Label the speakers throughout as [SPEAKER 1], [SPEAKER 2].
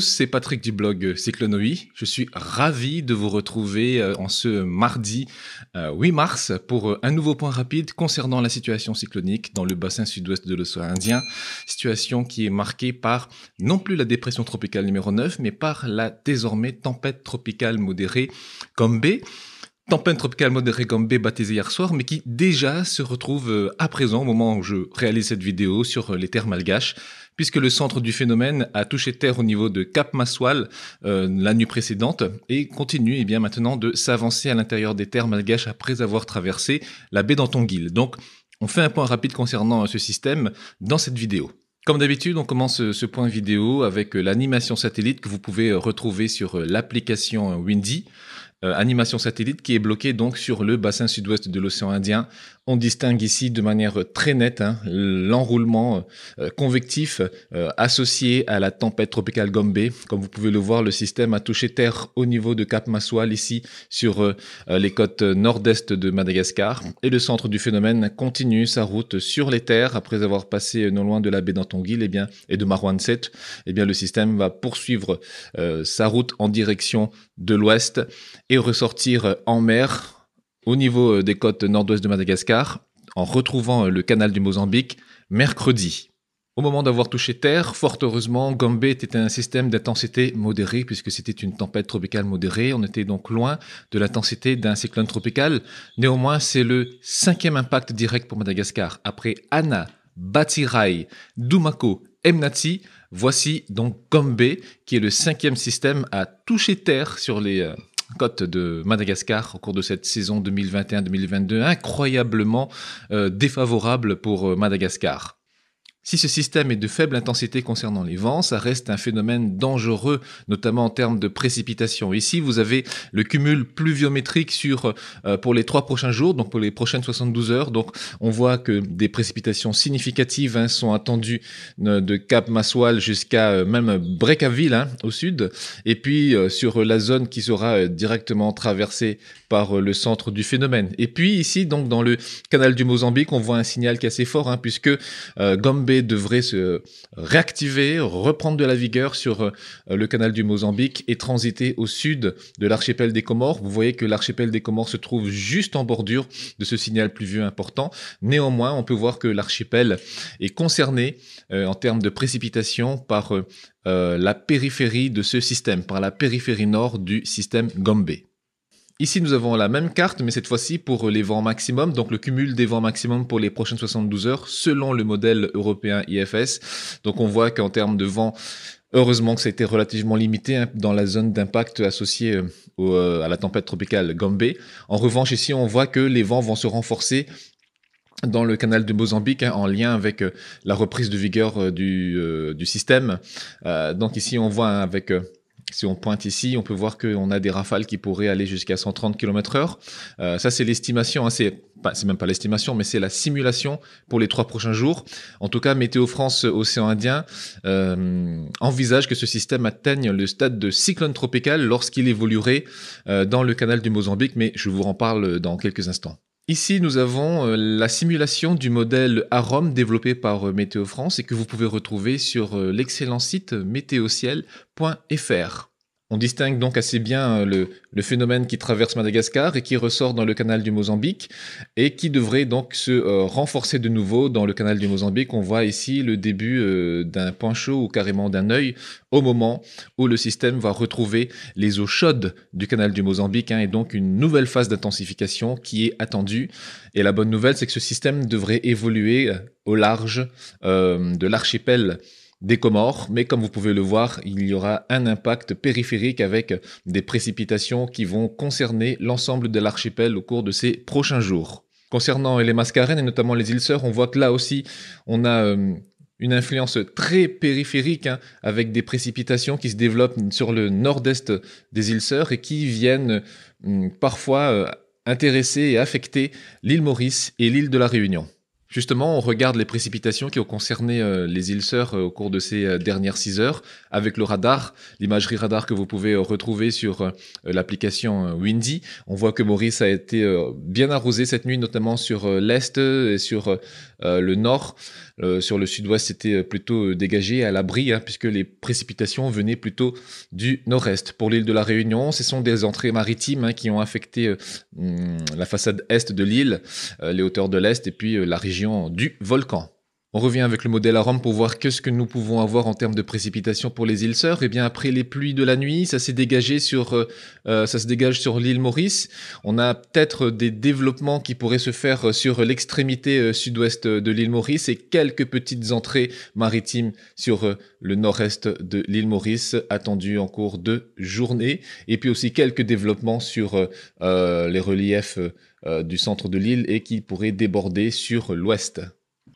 [SPEAKER 1] c'est Patrick du blog Cyclonoi. Je suis ravi de vous retrouver euh, en ce mardi 8 euh, mars pour euh, un nouveau point rapide concernant la situation cyclonique dans le bassin sud-ouest de l'océan Indien. Situation qui est marquée par non plus la dépression tropicale numéro 9, mais par la désormais tempête tropicale modérée comme B tempête tropicale modérée comme B baptisée hier soir, mais qui déjà se retrouve à présent, au moment où je réalise cette vidéo, sur les terres malgaches puisque le centre du phénomène a touché terre au niveau de Cap Maswal euh, la nuit précédente et continue eh bien maintenant de s'avancer à l'intérieur des terres malgaches après avoir traversé la baie d'Antonguil. Donc, on fait un point rapide concernant ce système dans cette vidéo. Comme d'habitude, on commence ce point vidéo avec l'animation satellite que vous pouvez retrouver sur l'application Windy. Euh, animation satellite qui est bloquée donc sur le bassin sud-ouest de l'océan Indien on distingue ici de manière très nette hein, l'enroulement euh, convectif euh, associé à la tempête tropicale Gombe. Comme vous pouvez le voir, le système a touché terre au niveau de Cap Maswal, ici sur euh, les côtes nord-est de Madagascar. Et le centre du phénomène continue sa route sur les terres après avoir passé non loin de la baie d'Antonguil et, eh et de Marwanset. Et eh bien, le système va poursuivre sa route en direction de l'ouest et ressortir en mer au niveau euh, des côtes nord-ouest de Madagascar, en retrouvant euh, le canal du Mozambique, mercredi. Au moment d'avoir touché terre, fort heureusement, Gombe était un système d'intensité modérée puisque c'était une tempête tropicale modérée. On était donc loin de l'intensité d'un cyclone tropical. Néanmoins, c'est le cinquième impact direct pour Madagascar. Après Anna, Batirai, Dumako, Mnati, voici donc Gombe qui est le cinquième système à toucher terre sur les euh, côte de Madagascar au cours de cette saison 2021-2022 incroyablement euh, défavorable pour euh, Madagascar. Si ce système est de faible intensité concernant les vents, ça reste un phénomène dangereux, notamment en termes de précipitations. Ici, vous avez le cumul pluviométrique sur euh, pour les trois prochains jours, donc pour les prochaines 72 heures. Donc, on voit que des précipitations significatives hein, sont attendues euh, de Cap Maswal jusqu'à euh, même Brekaville hein, au sud, et puis sur la zone qui sera directement traversée par le centre du phénomène. Et puis ici, donc dans le canal du Mozambique, on voit un signal qui est assez fort, hein, puisque Gombe devrait se réactiver, reprendre de la vigueur sur euh, le canal du Mozambique et transiter au sud de l'archipel des Comores. Vous voyez que l'archipel des Comores se trouve juste en bordure de ce signal pluvieux important. Néanmoins, on peut voir que l'archipel est concerné euh, en termes de précipitation par euh, la périphérie de ce système, par la périphérie nord du système Gombe. Ici, nous avons la même carte, mais cette fois-ci pour les vents maximum, donc le cumul des vents maximum pour les prochaines 72 heures, selon le modèle européen IFS. Donc on voit qu'en termes de vent, heureusement que ça a été relativement limité hein, dans la zone d'impact associée euh, euh, à la tempête tropicale Gombe. En revanche, ici, on voit que les vents vont se renforcer dans le canal de Mozambique hein, en lien avec euh, la reprise de vigueur du, du système. donc ici, on voit hein, avec si on pointe ici, on peut voir qu'on a des rafales qui pourraient aller jusqu'à 130 km heure. Euh, ça, c'est l'estimation. Hein, c'est même pas l'estimation, mais c'est la simulation pour les trois prochains jours. En tout cas, Météo France Océan Indien euh, envisage que ce système atteigne le stade de cyclone tropical lorsqu'il évoluerait euh, dans le canal du Mozambique, mais je vous en parle dans quelques instants. Ici, nous avons euh, la simulation du modèle AROM développé par euh, Météo France et que vous pouvez retrouver sur euh, l'excellent site météociel.fr. On distingue donc assez bien euh, le, phénomène qui traverse Madagascar et qui ressort dans le canal du Mozambique et qui devrait donc se euh, renforcer de nouveau dans le canal du Mozambique. On voit ici le début euh, d'un point chaud ou carrément d'un œil au moment où le système va retrouver les eaux chaudes du canal du Mozambique hein, et donc une nouvelle phase d'intensification qui est attendue. Et la bonne nouvelle, c'est que ce système devrait évoluer au large de l'archipel des Comores, mais comme vous pouvez le voir, il y aura un impact périphérique avec des précipitations qui vont concerner l'ensemble de l'archipel au cours de ces prochains jours. Concernant les Mascarenes et notamment les îles Sœurs, on voit que là aussi, on a euh, une influence très périphérique hein, avec des précipitations qui se développent sur le nord-est des îles Sœurs et qui viennent hum, parfois euh, intéresser et affecter l'île Maurice et l'île de la Réunion. Justement, on regarde les précipitations qui ont concerné euh, les îles Sœurs euh, au cours de ces euh, dernières six heures avec le radar, l'imagerie radar que vous pouvez retrouver sur l'application Windy. On voit que Maurice a été bien arrosé cette nuit, notamment sur l'est et sur le nord, sur le sud-ouest, c'était plutôt dégagé à l'abri, hein, puisque les précipitations venaient plutôt du nord-est. Pour l'île de la Réunion, ce sont des entrées maritimes hein, qui ont affecté hum, la façade est de l'île, les hauteurs de l'est et puis la région du volcan. On revient avec le modèle à Rome pour voir qu'est-ce que nous pouvons avoir en termes de précipitations pour les îles Sœurs. Et eh bien après les pluies de la nuit, ça s'est dégagé sur, euh, euh, ça se dégage sur l'île Maurice. On a peut-être des développements qui pourraient se faire sur l'extrémité euh, sud-ouest de l'île Maurice et quelques petites entrées maritimes sur le nord-est de l'île Maurice attendues en cours de journée. Et puis aussi quelques développements sur les reliefs du centre de l'île et qui pourraient déborder sur l'ouest.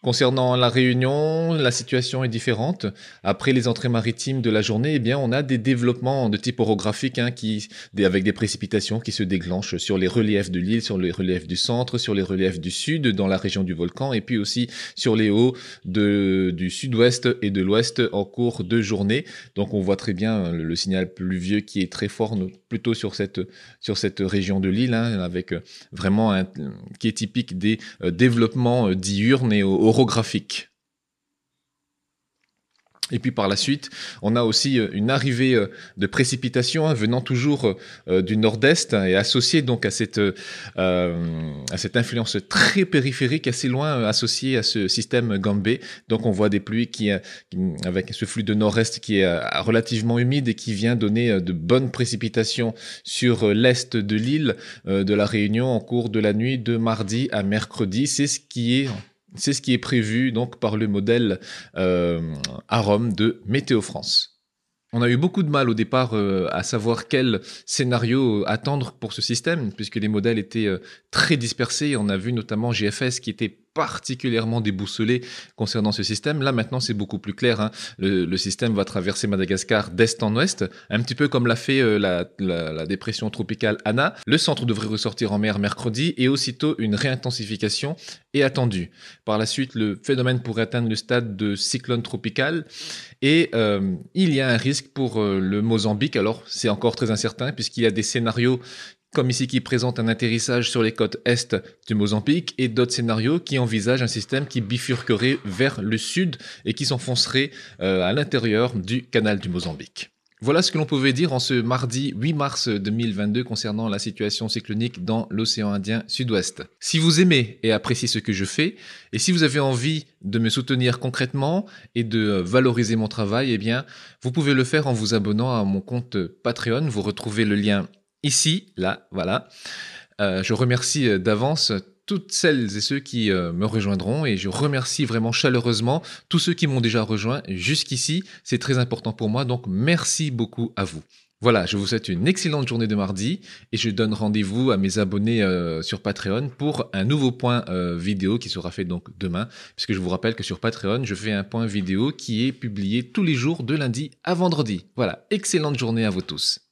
[SPEAKER 1] Concernant la Réunion, la situation est différente. Après les entrées maritimes de la journée, eh bien, on a des développements de type orographique hein, qui, avec des précipitations qui se déclenchent sur les reliefs de l'île, sur les reliefs du centre, sur les reliefs du sud, dans la région du volcan, et puis aussi sur les hauts de, du sud-ouest et de l'ouest en cours de journée. Donc, on voit très bien le, signal pluvieux qui est très fort, plutôt sur cette, région de l'île, hein, avec vraiment un, qui est typique des euh, développements euh, diurnes et au orographique. Et puis par la suite, on a aussi euh, une arrivée euh, de précipitations hein, venant toujours euh, du nord-est et associée donc à cette, à cette influence très périphérique, assez loin associée à ce système gambé. Donc on voit des pluies qui, avec ce flux de nord-est qui est relativement humide et qui vient donner de bonnes précipitations sur l'est de l'île de la Réunion en cours de la nuit de mardi à mercredi. C'est ce qui est c'est ce qui est prévu donc par le modèle euh, Rome de Météo France. On a eu beaucoup de mal au départ euh, à savoir quel scénario attendre pour ce système, puisque les modèles étaient euh, très dispersés. On a vu notamment GFS qui était particulièrement déboussolé concernant ce système. Là, maintenant, c'est beaucoup plus clair. Hein. Le, système va traverser Madagascar d'est en ouest, un petit peu comme l'a fait euh, la, dépression tropicale Anna. Le centre devrait ressortir en mer mercredi et aussitôt une réintensification est attendue. Par la suite, le phénomène pourrait atteindre le stade de cyclone tropical et euh, il y a un risque pour euh, le Mozambique. Alors, c'est encore très incertain puisqu'il y a des scénarios comme ici qui présente un atterrissage sur les côtes est du Mozambique, et d'autres scénarios qui envisagent un système qui bifurquerait vers le sud et qui s'enfoncerait euh, à l'intérieur du canal du Mozambique. Voilà ce que l'on pouvait dire en ce mardi 8 mars 2022 concernant la situation cyclonique dans l'océan Indien sud-ouest. Si vous aimez et appréciez ce que je fais, et si vous avez envie de me soutenir concrètement et de valoriser mon travail, eh bien, vous pouvez le faire en vous abonnant à mon compte Patreon. Vous retrouvez le lien ici, là, voilà. Euh, je remercie euh, d'avance toutes celles et ceux qui euh, me rejoindront et je remercie vraiment chaleureusement tous ceux qui m'ont déjà rejoint jusqu'ici. C'est très important pour moi, donc merci beaucoup à vous. Voilà, je vous souhaite une excellente journée de mardi et je donne rendez-vous à mes abonnés sur Patreon pour un nouveau point vidéo qui sera fait donc demain, puisque je vous rappelle que sur Patreon, je fais un point vidéo qui est publié tous les jours de lundi à vendredi. Voilà, excellente journée à vous tous.